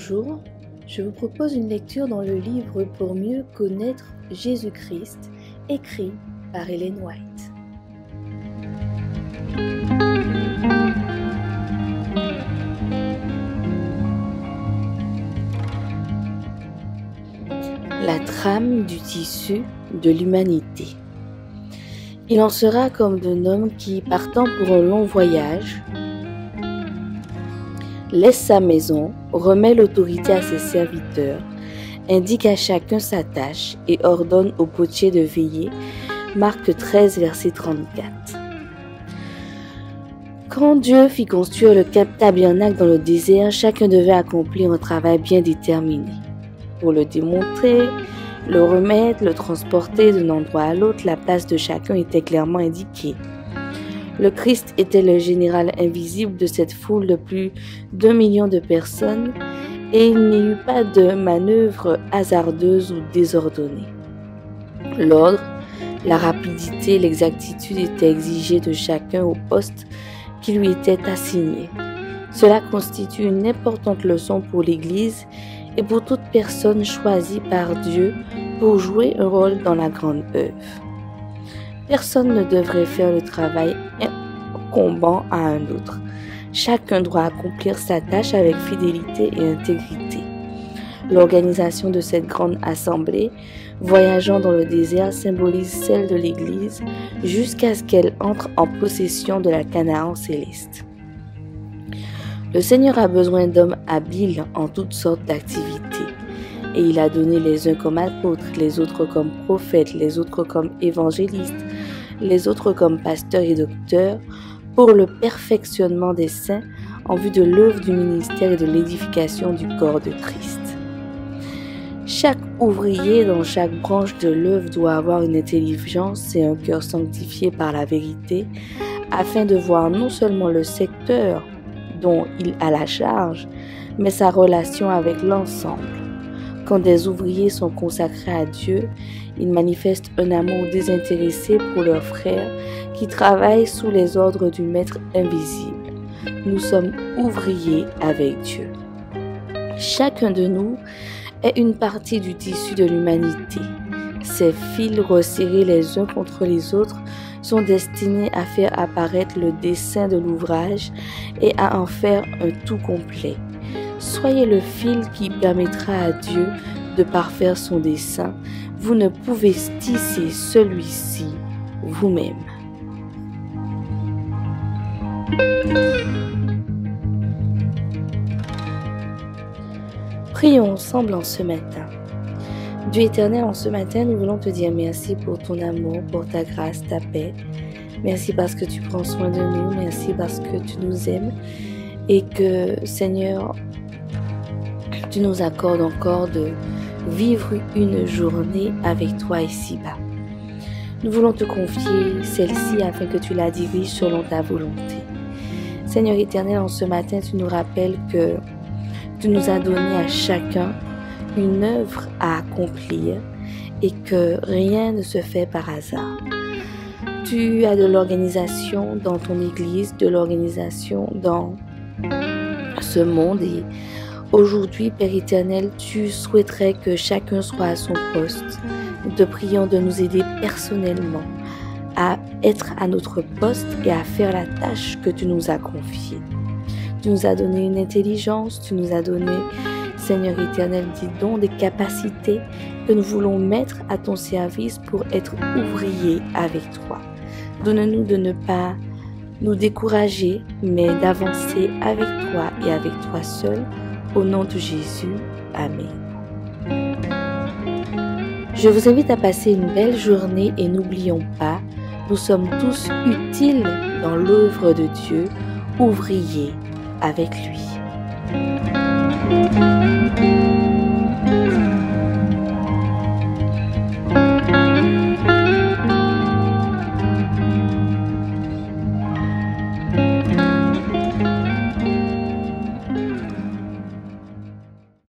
Bonjour, je vous propose une lecture dans le livre Pour mieux connaître Jésus-Christ, écrit par Hélène White. La trame du tissu de l'humanité. Il en sera comme d'un homme qui, partant pour un long voyage, laisse sa maison, remet l'autorité à ses serviteurs, indique à chacun sa tâche et ordonne au potier de veiller. Marc 13, verset 34. Quand Dieu fit construire le tabernacle dans le désert, chacun devait accomplir un travail bien déterminé. Pour le démontrer, le remettre, le transporter d'un endroit à l'autre, la place de chacun était clairement indiquée. Le Christ était le général invisible de cette foule de plus d'un million de personnes et il n'y eut pas de manœuvre hasardeuse ou désordonnée. L'ordre, la rapidité, l'exactitude étaient exigés de chacun au poste qui lui était assigné. Cela constitue une importante leçon pour l'Église et pour toute personne choisie par Dieu pour jouer un rôle dans la grande œuvre. Personne ne devrait faire le travail incombant à un autre. Chacun doit accomplir sa tâche avec fidélité et intégrité. L'organisation de cette grande assemblée, voyageant dans le désert, symbolise celle de l'Église jusqu'à ce qu'elle entre en possession de la Canaan céleste. Le Seigneur a besoin d'hommes habiles en toutes sortes d'activités. Et il a donné les uns comme apôtres, les autres comme prophètes, les autres comme évangélistes, les autres comme pasteurs et docteurs, pour le perfectionnement des saints en vue de l'œuvre du ministère et de l'édification du corps de Christ. Chaque ouvrier dans chaque branche de l'œuvre doit avoir une intelligence et un cœur sanctifié par la vérité afin de voir non seulement le secteur dont il a la charge, mais sa relation avec l'ensemble. Quand des ouvriers sont consacrés à Dieu, ils manifestent un amour désintéressé pour leurs frères qui travaillent sous les ordres du Maître invisible. Nous sommes ouvriers avec Dieu. Chacun de nous est une partie du tissu de l'humanité. Ces fils resserrés les uns contre les autres sont destinés à faire apparaître le dessin de l'ouvrage et à en faire un tout complet. Soyez le fil qui permettra à Dieu de parfaire son dessein. Vous ne pouvez tisser celui-ci vous-même. Prions ensemble en ce matin. Dieu éternel, en ce matin, nous voulons te dire merci pour ton amour, pour ta grâce, ta paix. Merci parce que tu prends soin de nous. Merci parce que tu nous aimes. Et que, Seigneur, tu nous accordes encore de vivre une journée avec toi ici-bas. Nous voulons te confier celle-ci afin que tu la diriges selon ta volonté. Seigneur éternel, en ce matin, tu nous rappelles que tu nous as donné à chacun une œuvre à accomplir et que rien ne se fait par hasard. Tu as de l'organisation dans ton Église, de l'organisation dans ce monde et Aujourd'hui, Père éternel, tu souhaiterais que chacun soit à son poste. Nous te prions de nous aider personnellement à être à notre poste et à faire la tâche que tu nous as confiée. Tu nous as donné une intelligence, tu nous as donné, Seigneur éternel, des dons, des capacités que nous voulons mettre à ton service pour être ouvriers avec toi. Donne-nous de ne pas nous décourager, mais d'avancer avec toi et avec toi seul au nom de Jésus, Amen. Je vous invite à passer une belle journée et n'oublions pas, nous sommes tous utiles dans l'œuvre de Dieu, ouvriers avec lui.